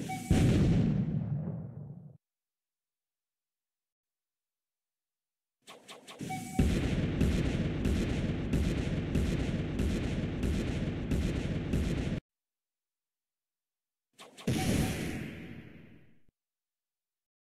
you